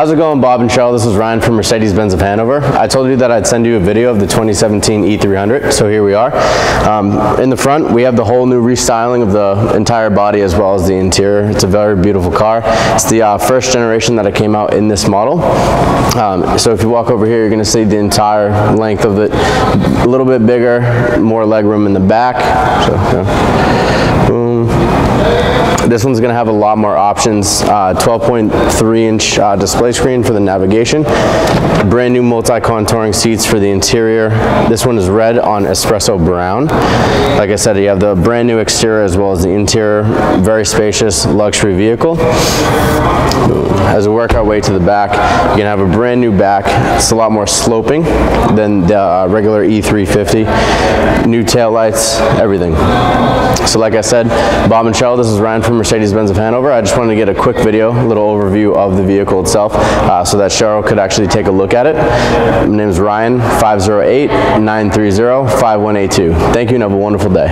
How's it going, Bob and Cheryl? This is Ryan from Mercedes-Benz of Hanover. I told you that I'd send you a video of the 2017 E300, so here we are. Um, in the front, we have the whole new restyling of the entire body as well as the interior. It's a very beautiful car. It's the uh, first generation that it came out in this model. Um, so if you walk over here, you're going to see the entire length of it. A little bit bigger, more legroom in the back. So, yeah. This one's going to have a lot more options. 12.3 uh, inch uh, display screen for the navigation. Brand new multi-contouring seats for the interior. This one is red on espresso brown. Like I said, you have the brand new exterior as well as the interior. Very spacious luxury vehicle. As we work our way to the back, you're gonna have a brand new back. It's a lot more sloping than the uh, regular E350. New tail lights, everything. So like I said, Bob and Cheryl, this is Ryan from Mercedes-Benz of Hanover. I just wanted to get a quick video, a little overview of the vehicle itself uh, so that Cheryl could actually take a look at it. My name is Ryan, 508-930-5182. Thank you and have a wonderful day.